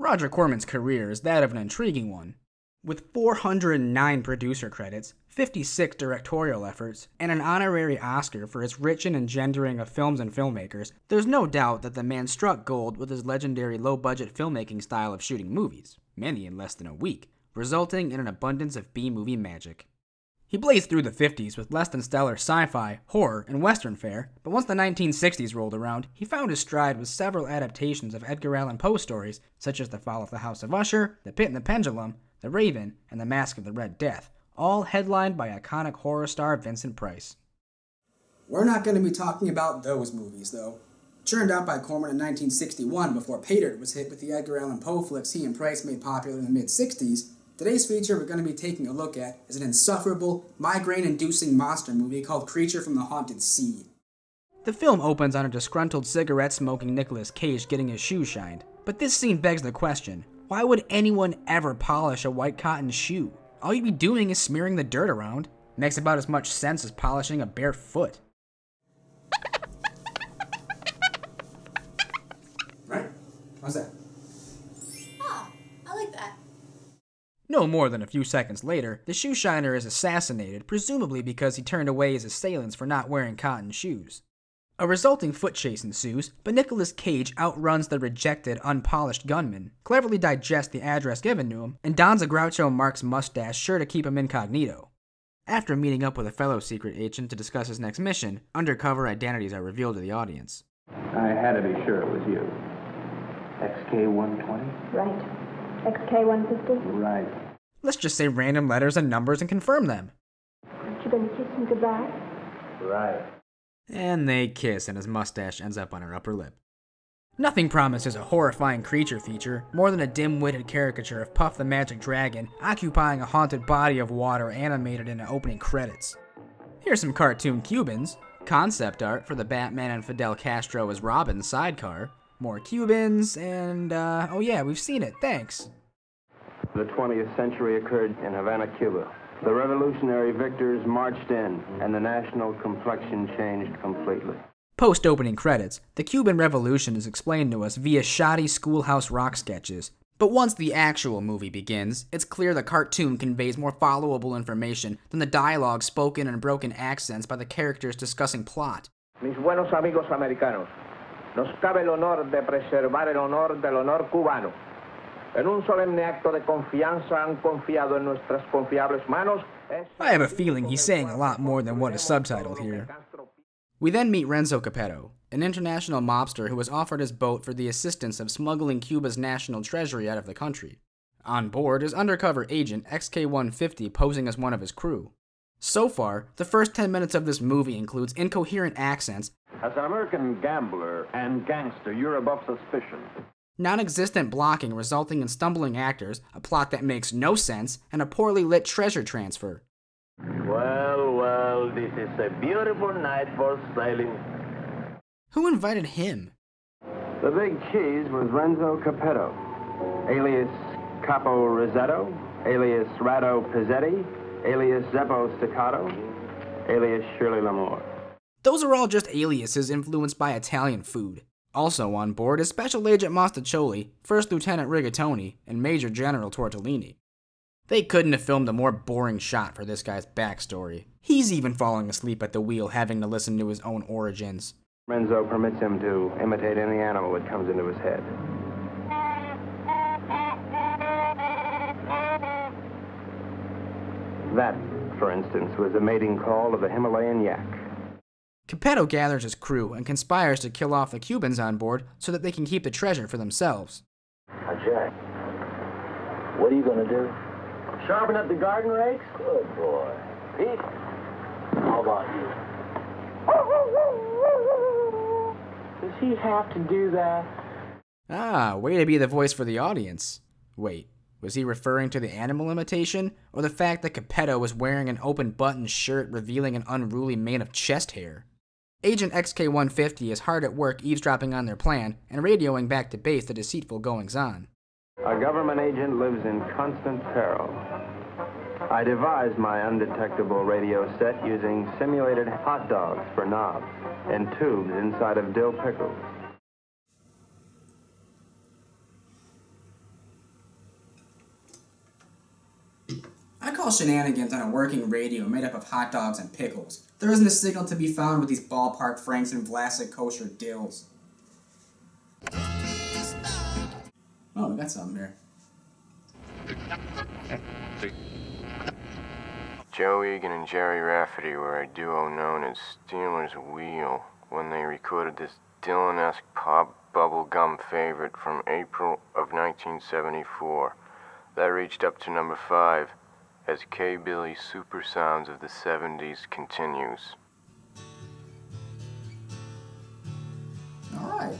Roger Corman's career is that of an intriguing one. With 409 producer credits, 56 directorial efforts, and an honorary Oscar for his rich and engendering of films and filmmakers, there's no doubt that the man struck gold with his legendary low budget filmmaking style of shooting movies, many in less than a week, resulting in an abundance of B movie magic. He blazed through the 50s with less than stellar sci fi, horror, and western fare, but once the 1960s rolled around, he found his stride with several adaptations of Edgar Allan Poe stories, such as The Fall of the House of Usher, The Pit and the Pendulum, The Raven, and The Masque of the Red Death, all headlined by iconic horror star Vincent Price. We're not going to be talking about those movies, though. Churned out by Corman in 1961 before Paydirt was hit with the Edgar Allan Poe flicks he and Price made popular in the mid 60s, Today's feature we're going to be taking a look at is an insufferable, migraine-inducing monster movie called Creature from the Haunted Sea. The film opens on a disgruntled cigarette-smoking Nicolas Cage getting his shoes shined. But this scene begs the question, why would anyone ever polish a white cotton shoe? All you'd be doing is smearing the dirt around. Makes about as much sense as polishing a bare foot. Right? How's that? No more than a few seconds later, the shoe shiner is assassinated, presumably because he turned away his assailants for not wearing cotton shoes. A resulting foot chase ensues, but Nicolas Cage outruns the rejected, unpolished gunman, cleverly digests the address given to him, and dons a Groucho Marx mustache sure to keep him incognito. After meeting up with a fellow secret agent to discuss his next mission, undercover identities are revealed to the audience. I had to be sure it was you. XK-120? Right. XK150? Right. Let's just say random letters and numbers and confirm them. Aren't you gonna kiss me goodbye? Right. And they kiss, and his mustache ends up on her upper lip. Nothing promises a horrifying creature feature more than a dim witted caricature of Puff the Magic Dragon occupying a haunted body of water animated in the opening credits. Here's some cartoon Cubans, concept art for the Batman and Fidel Castro as Robin's sidecar, more Cubans, and uh, oh yeah, we've seen it, thanks. The 20th century occurred in Havana, Cuba. The revolutionary victors marched in, and the national complexion changed completely. Post opening credits, the Cuban Revolution is explained to us via shoddy schoolhouse rock sketches. But once the actual movie begins, it's clear the cartoon conveys more followable information than the dialogue spoken in broken accents by the characters discussing plot. Mis buenos amigos americanos, nos cabe el honor de preservar el honor del honor cubano. En un solemne acto de confianza han confiado en nuestras confiables manos. I have a feeling he's saying a lot more than what is subtitled here. We then meet Renzo Capetto, an international mobster who was offered his boat for the assistance of smuggling Cuba's national treasury out of the country. On board is undercover agent XK-150 posing as one of his crew. So far, the first 10 minutes of this movie includes incoherent accents. As an American gambler and gangster, you're above suspicion. Non existent blocking resulting in stumbling actors, a plot that makes no sense, and a poorly lit treasure transfer. Well, well, this is a beautiful night for sailing. Who invited him? The big cheese was Renzo Capetto, alias Capo Rosetto, alias Rado Pizzetti, alias Zeppo Staccato, alias Shirley Lamore. Those are all just aliases influenced by Italian food. Also on board is Special Agent Mostaccioli, First Lieutenant Rigatoni, and Major General Tortellini. They couldn't have filmed a more boring shot for this guy's backstory. He's even falling asleep at the wheel having to listen to his own origins. Renzo permits him to imitate any animal that comes into his head. That, for instance, was the mating call of the Himalayan yak. Capetto gathers his crew and conspires to kill off the Cubans on board so that they can keep the treasure for themselves. Now, Jack, what are you going to do? Sharpen up the garden rakes? Good boy. Pete, how about you? Does he have to do that? Ah, way to be the voice for the audience. Wait, was he referring to the animal imitation, or the fact that Capetto was wearing an open button shirt revealing an unruly mane of chest hair? Agent XK-150 is hard at work eavesdropping on their plan and radioing back to base the deceitful goings-on. A government agent lives in constant peril. I devised my undetectable radio set using simulated hot dogs for knobs and tubes inside of dill pickles. Shenanigans on a working radio made up of hot dogs and pickles. There isn't a signal to be found with these ballpark Franks and Vlasic kosher dills. Oh, we got something here. Joe Egan and Gerry Rafferty were a duo known as Stealers Wheel when they recorded this Dylan-esque pop bubblegum favorite from April of 1974 that reached up to number 5 as K-Billy's Super Sounds of the 70s continues. All right.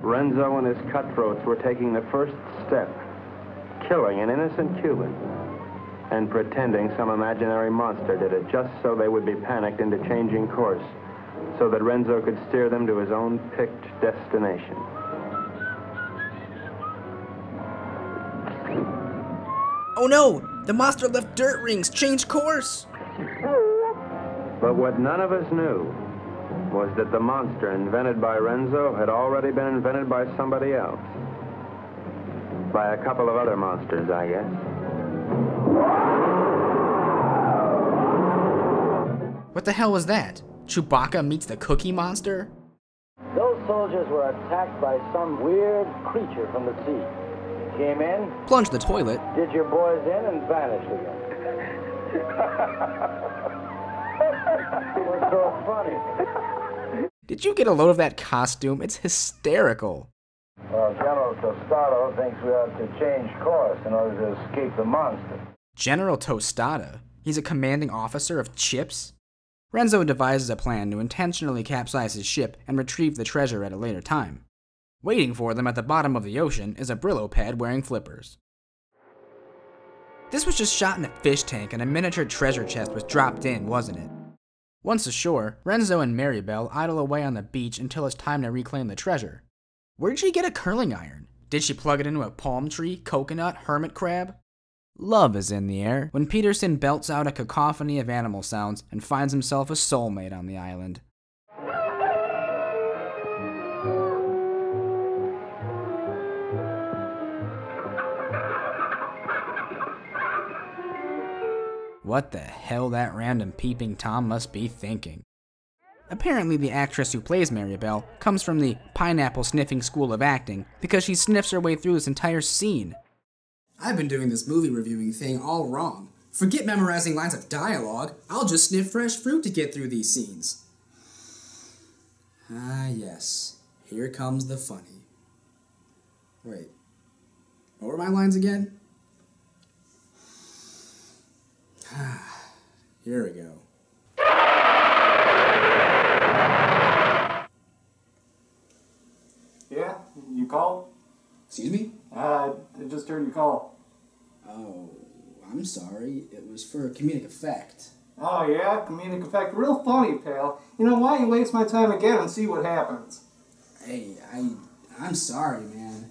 Renzo and his cutthroats were taking the first step, killing an innocent Cuban, and pretending some imaginary monster did it just so they would be panicked into changing course, so that Renzo could steer them to his own picked destination. Oh no! The monster left dirt rings, Change course! But what none of us knew was that the monster invented by Renzo had already been invented by somebody else. By a couple of other monsters, I guess. What the hell was that? Chewbacca meets the Cookie Monster? Those soldiers were attacked by some weird creature from the sea. Came in, Plunged the toilet. did your boys in, and vanished again. What's so funny? Did you get a load of that costume? It's hysterical. Well, General Tostado thinks we ought to change course in order to escape the monster. General Tostada. He's a commanding officer of Chips. Renzo devises a plan to intentionally capsize his ship and retrieve the treasure at a later time. Waiting for them at the bottom of the ocean is a Brillo pad wearing flippers. This was just shot in a fish tank and a miniature treasure chest was dropped in, wasn't it? Once ashore, Renzo and Maribel idle away on the beach until it's time to reclaim the treasure. Where'd she get a curling iron? Did she plug it into a palm tree, coconut, hermit crab? Love is in the air when Peterson belts out a cacophony of animal sounds and finds himself a soulmate on the island. What the hell that random peeping Tom must be thinking. Apparently, the actress who plays Maribel comes from the pineapple sniffing school of acting because she sniffs her way through this entire scene. I've been doing this movie reviewing thing all wrong. Forget memorizing lines of dialogue. I'll just sniff fresh fruit to get through these scenes. Ah, yes. Here comes the funny. Wait. What were my lines again? Here we go. Yeah, you called? Excuse me? Uh, I just heard you call. Oh, I'm sorry. It was for a comedic effect. Oh yeah, comedic effect. Real funny, pal. You know, why don't you waste my time again and see what happens? Hey, I I'm sorry, man.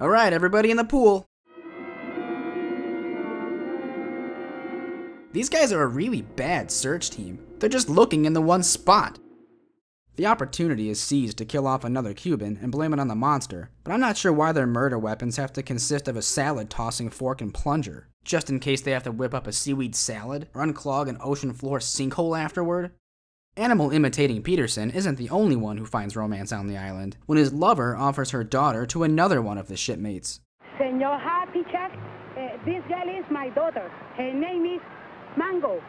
Alright, everybody in the pool. These guys are a really bad search team. They're just looking in the one spot. The opportunity is seized to kill off another Cuban and blame it on the monster, but I'm not sure why their murder weapons have to consist of a salad tossing fork and plunger, just in case they have to whip up a seaweed salad or unclog an ocean floor sinkhole afterward. Animal imitating Peterson isn't the only one who finds romance on the island, when his lover offers her daughter to another one of the shipmates. Senor Happy Chuck, uh, this girl is my daughter. Her name is Mango.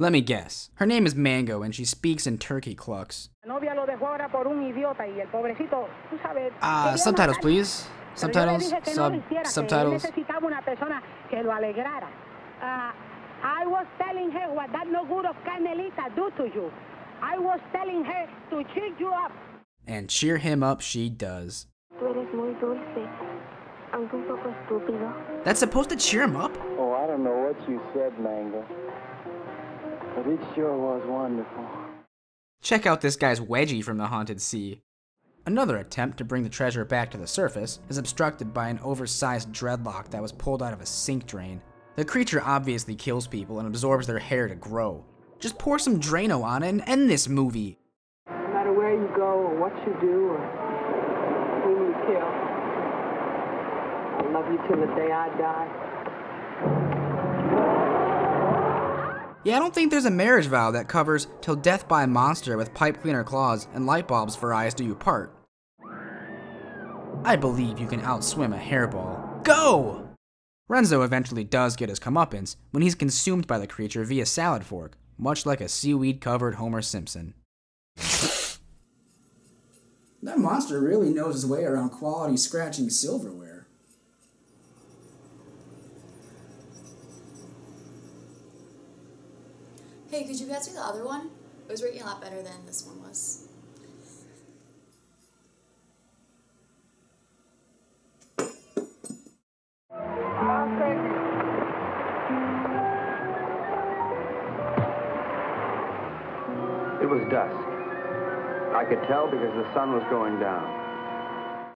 Let me guess. Her name is Mango and she speaks in turkey clucks. La novia lo dejó ahora por un idiota y el pobrecito, tú sabes. Uh, subtitles, please. Pero Subtitles. dije que no Sub. lo hiciera, que él Subtitles. necesitaba una persona que lo alegrara. Ah, I was telling her what that no good of Carmelita do to you. I was telling her to cheer you up. And cheer him up she does. Tú eres muy dulce, aunque un poco estúpido. That's supposed to cheer him up? Oh, I don't know what you said, Mango. But it sure was wonderful. Check out this guy's wedgie from the Haunted Sea. Another attempt to bring the treasure back to the surface is obstructed by an oversized dreadlock that was pulled out of a sink drain. The creature obviously kills people and absorbs their hair to grow. Just pour some Drano on it and end this movie. No matter where you go or what you do or who you kill, I'll love you till the day I die. Yeah, I don't think there's a marriage vow that covers till death by a monster with pipe cleaner claws and light bulbs for eyes do you part. I believe you can outswim a hairball. Go! Renzo eventually does get his comeuppance when he's consumed by the creature via salad fork, much like a seaweed covered Homer Simpson. That monster really knows his way around quality scratching silverware. Hey, could you pass me the other one? It was working a lot better than this one was. It was dusk. I could tell because the sun was going down.